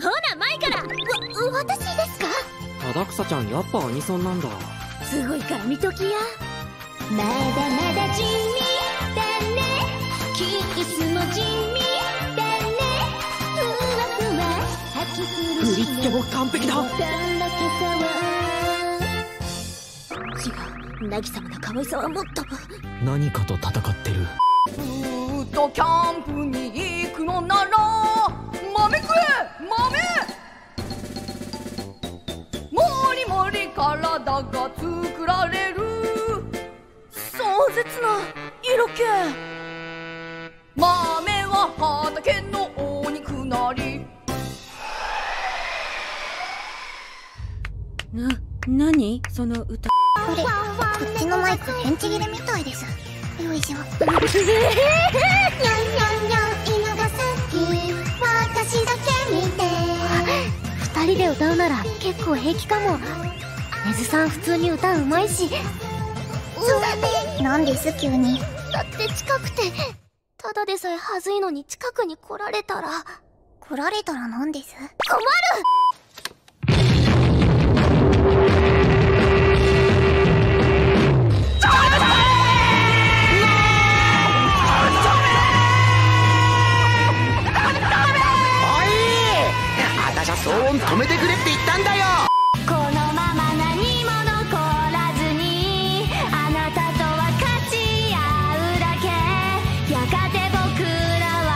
ほな前から。わ私ですか忠草ちゃんやっぱアニソンなんだすごいから。見ときやまだまだ地味だねキスも地味だねふわふわ吐き振り付けも完璧だ違う凪様の可愛さはもっと何かと戦ってるずーっとキャンプにもりもり体が作られる。壮絶な色気。豆は畑のお肉なり。な何？その歌。これこっちのマイク電池切れみたいです。よいしょ。にゃんにゃんにゃん人で歌うなら結構平気かも。根津さん普通に歌うまいし。うなんです？急に。だって近くて。ただでさえはずいのに近くに来られたら。来られたらなんです？困る私は騒音止めてくれって言ったんだよ。このまま何も残らずにあなたとは勝ち合うだけ。やがて僕らは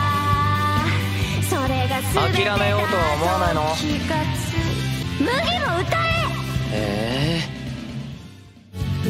それが全てだ諦めようとは思わないの？麦も歌え。へえ濡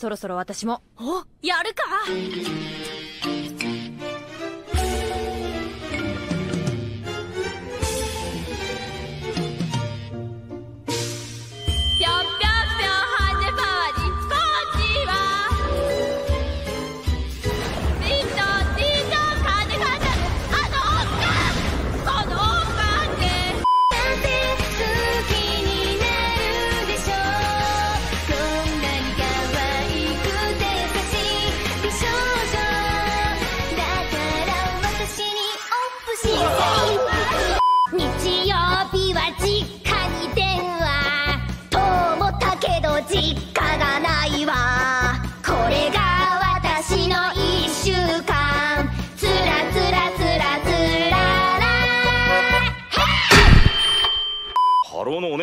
そろそろ私も。おやるか。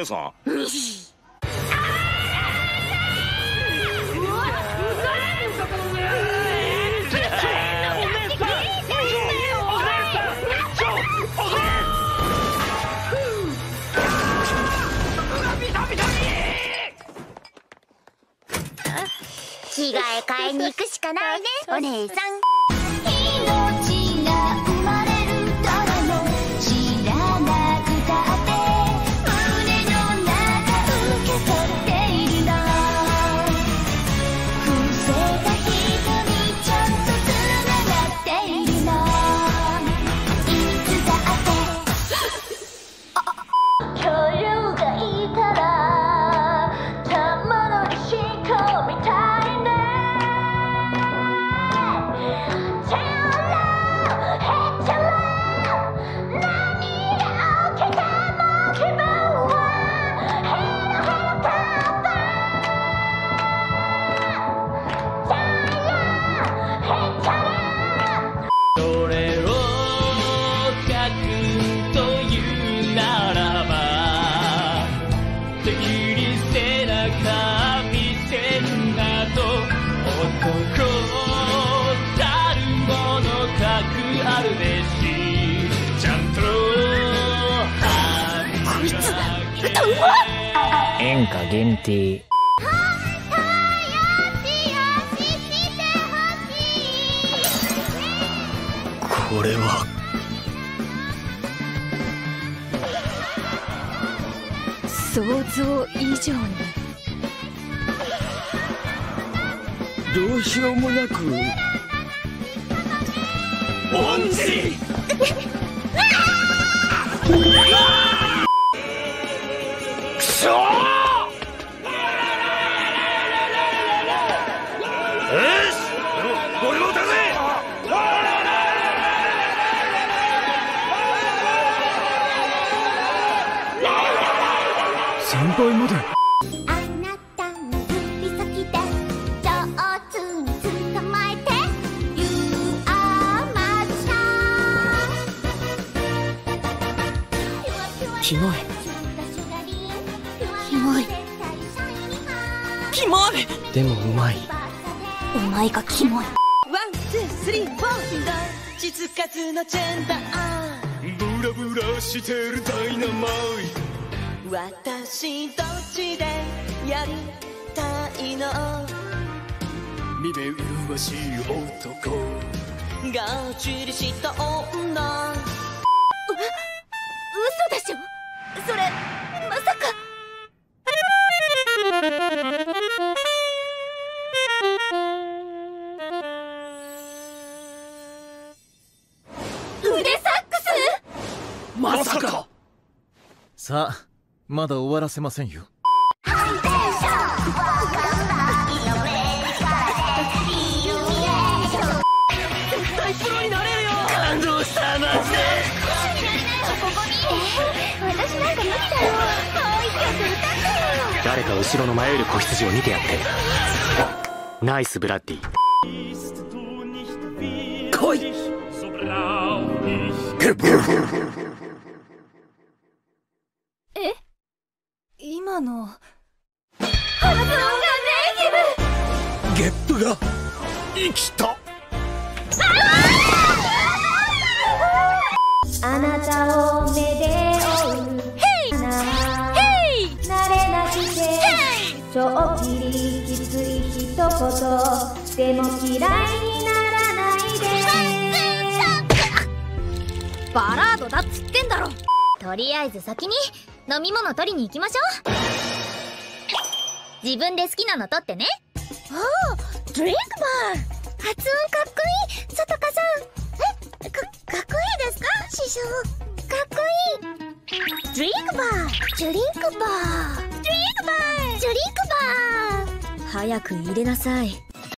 さん。着替え買いに行くしかないねお姉さん。期限定。これは。想像以上に。どうしようもなく。恩知くそ輩まで。あなたの指先で上手に捕まえて。You are my sunshine キモい。キモい。キモい。でもうまい。お前がキモい。 One, two, three, four どっちつかずのジェンダー。ブラブラしてるダイナマイ私どっちでやりたいの見目麗しい男がっちりした女う嘘でしょそれまさか腕サックスまさかさあまだ終わらせませんよ。感動したマジで私なんか無理だよ。もう一曲歌ってよ誰か後ろの迷える子羊を見てやって。ナイスブラッディ。来いえ今の発音がネイティブゲップが生きた。あなたを目で追う。な慣れなくてちょっぴりきつい一言でも嫌いにならないで。バラードだっつってんだろ。とりあえず先に飲み物取りに行きましょう。自分で好きなの取ってね。おおドリンクバー。発音かっこいい。さとかさん。えかかっこいいですか？師匠。かっこいい。ドリンクバー。ドリンクバー。ドリンクバー。ドリンクバー。早く入れなさい